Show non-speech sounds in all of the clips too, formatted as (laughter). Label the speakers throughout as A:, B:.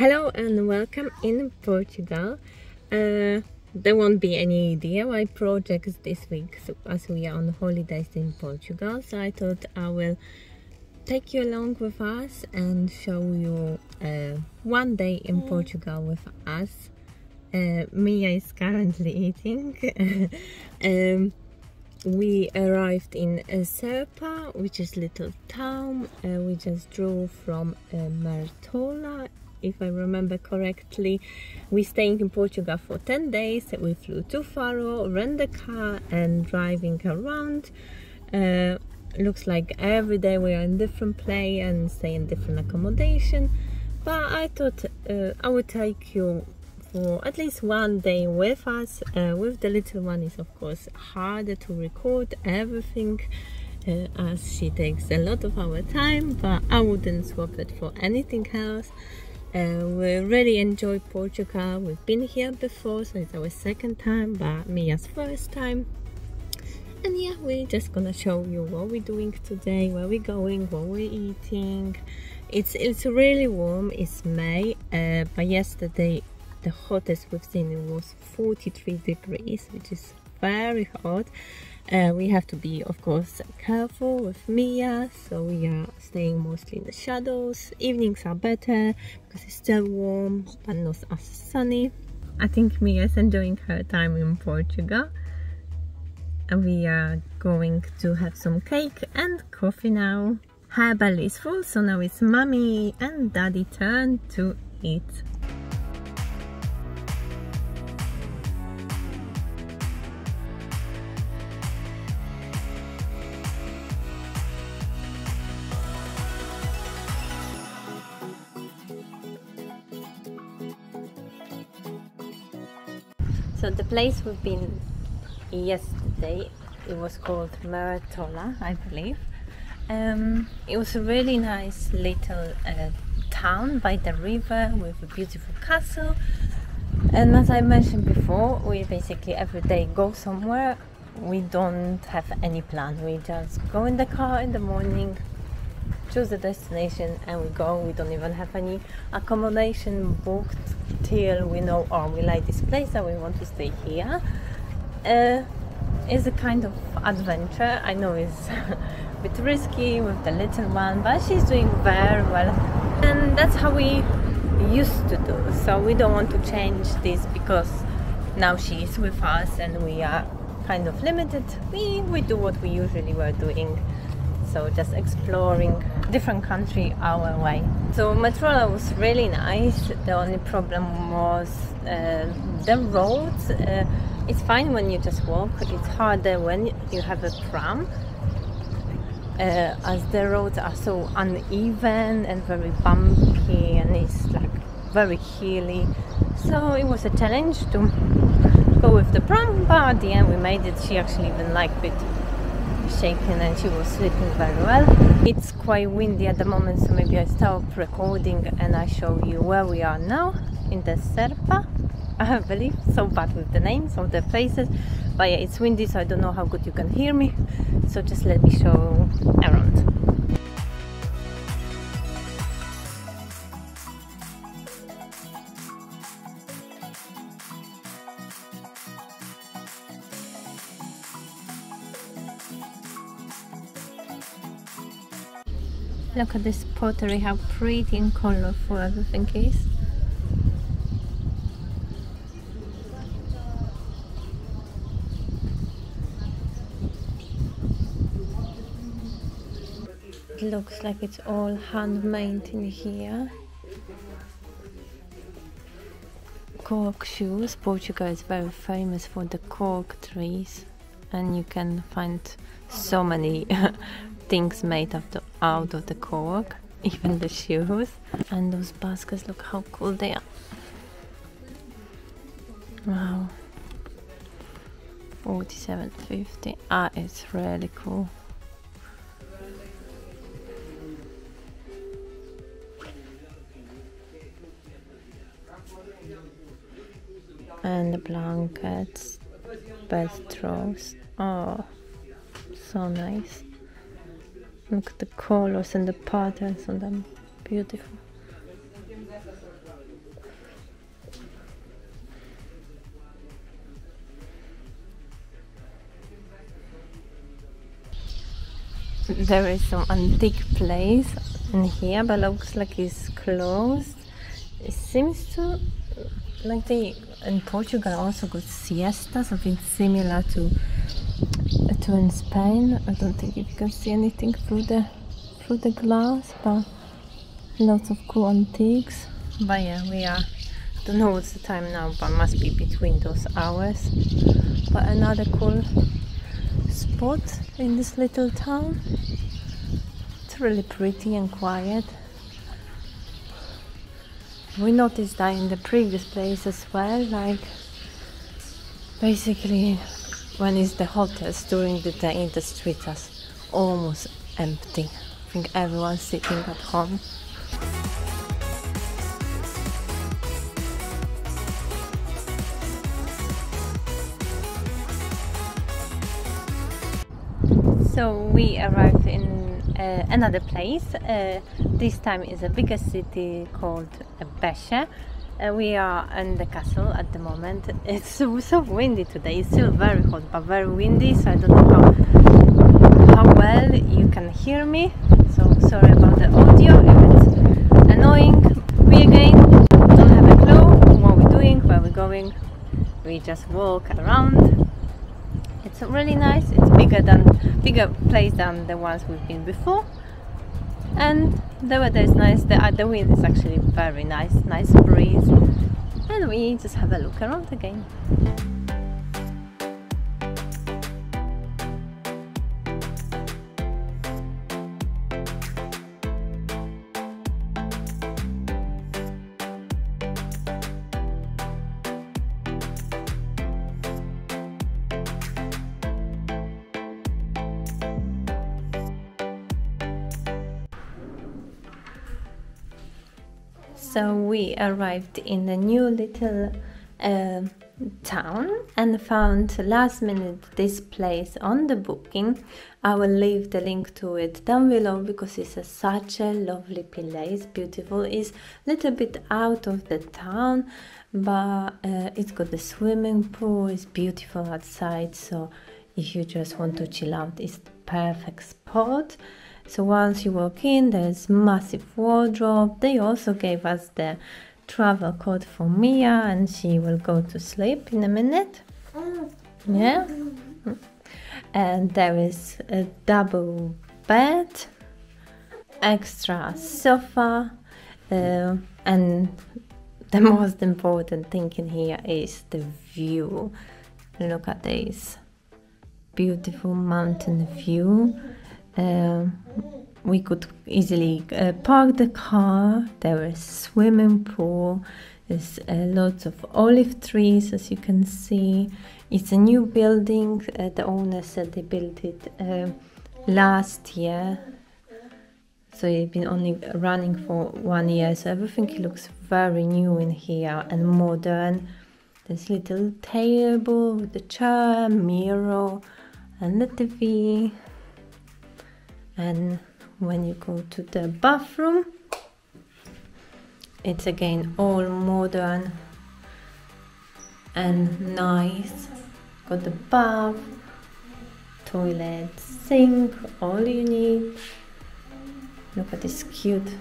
A: Hello and welcome in Portugal. Uh, there won't be any DIY projects this week so as we are on holidays in Portugal. So I thought I will take you along with us and show you uh, one day in Portugal with us. Uh, Mia is currently eating. (laughs) um, we arrived in Serpa, which is little town. Uh, we just drove from uh, Mértola if I remember correctly. We staying in Portugal for 10 days. We flew to Faro, rent a car and driving around. Uh, looks like every day we are in different place and stay in different accommodation. But I thought uh, I would take you for at least one day with us. Uh, with the little one is of course harder to record everything. Uh, as she takes a lot of our time but I wouldn't swap it for anything else uh, we really enjoy Portugal. We've been here before, so it's our second time, but Mia's first time. And yeah, we're just gonna show you what we're doing today, where we're going, what we're eating. It's it's really warm. It's May, uh, but yesterday the hottest we've seen was 43 degrees, which is very hot. and we have to be, of course, careful with Mia, so we are staying mostly in the shadows. Evenings are better because it's still warm, but not as sunny. I think Mia is enjoying her time in Portugal. And we are going to have some cake and coffee now. Her belly is full, so now it's mommy and daddy turn to eat. So the place we've been yesterday, it was called Maratola, I believe. Um, it was a really nice little uh, town by the river with a beautiful castle. And as I mentioned before, we basically every day go somewhere. We don't have any plan. We just go in the car in the morning, choose the destination, and we go. We don't even have any accommodation booked till we know oh we like this place and we want to stay here. Uh, it's a kind of adventure. I know it's (laughs) a bit risky with the little one but she's doing very well. And that's how we used to do. So we don't want to change this because now she's with us and we are kind of limited. We we do what we usually were doing so just exploring different country our way. So Mértola was really nice. The only problem was uh, the roads uh, it's fine when you just walk. But it's harder when you have a tram uh, as the roads are so uneven and very bumpy and it's like very hilly. So it was a challenge to go with the pram but at the end we made it. She actually even liked it shaken and she was sleeping very well. It's quite windy at the moment so maybe I stop recording and I show you where we are now in the Serpa (laughs) I believe so bad with the names of the places but yeah it's windy so I don't know how good you can hear me so just let me show around. Look at this pottery, how pretty and colorful everything is. It looks like it's all handmade in here. Cork shoes. Portugal is very famous for the cork trees and you can find so many (laughs) things made of the, out of the cork, even the shoes. And those baskets, look how cool they are. Wow. 47.50. Ah, it's really cool. And the blankets, bed throws. Oh, so nice. Look at the colors and the patterns on them. Beautiful. There is some antique place in here, but looks like it's closed. It seems to like they in Portugal also good siesta, something similar to to in Spain. I don't think if you can see anything through the through the glass but lots of cool antiques. But yeah we are I don't know what's the time now but must be between those hours. But another cool spot in this little town. It's really pretty and quiet. We noticed that in the previous place as well like basically when it's the hottest during the day the streets are almost empty. I think everyone's sitting at home. So we arrived in uh, another place. Uh, this time is a bigger city called Beja uh, we are in the castle at the moment. It's so, so windy today. It's still very hot but very windy so I don't know how, how well you can hear me. So sorry about the audio. If it's annoying we again. Don't have a clue what we're doing where we're going. We just walk around. It's really nice. It's bigger than bigger place than the ones we've been before and the weather is nice. The, uh, the wind is actually very nice. Nice breeze. And we just have a look around again so we arrived in a new little uh, town and found last minute this place on the booking. I will leave the link to it down below because it's a, such a lovely place. Beautiful. It's a little bit out of the town but uh, it's got the swimming pool. It's beautiful outside. So if you just want to chill out it's perfect spot so once you walk in, there's massive wardrobe. They also gave us the travel code for Mia and she will go to sleep in a minute. Yeah. And there is a double bed, extra sofa, uh, and the (laughs) most important thing in here is the view. Look at this beautiful mountain view uh, we could easily uh, park the car. There a swimming pool. There's uh, lots of olive trees, as you can see. It's a new building. Uh, the owner said they built it uh, last year, so it's been only running for one year. So everything looks very new in here and modern. This little table with a chair, mirror, and the TV and when you go to the bathroom it's again all modern and nice. Got the bath toilet sink all you need. Look at this cute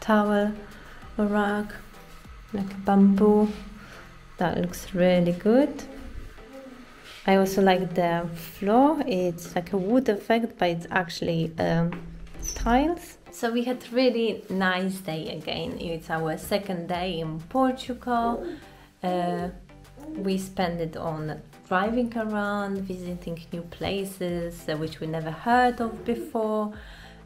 A: towel rack like bamboo. That looks really good I also like the floor. It's like a wood effect, but it's actually um, tiles. So we had really nice day again. It's our second day in Portugal. Uh, we spent it on driving around, visiting new places uh, which we never heard of before.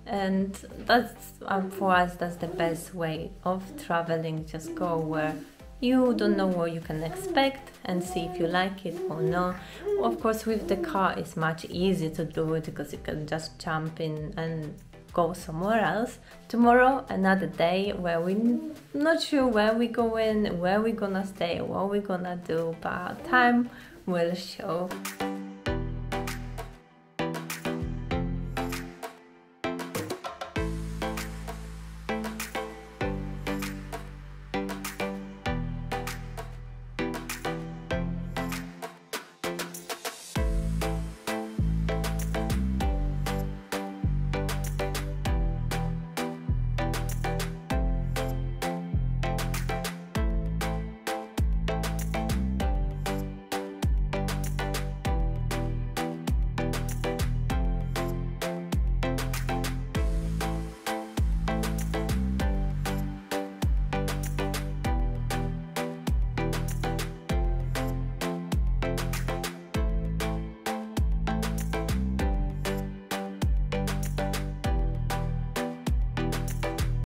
A: And that's um, for us, that's the best way of traveling. Just go where you don't know what you can expect and see if you like it or not. Of course, with the car, it's much easier to do it because you can just jump in and go somewhere else. Tomorrow, another day where we're not sure where we're going, where we're gonna stay, what we're gonna do, but time will show.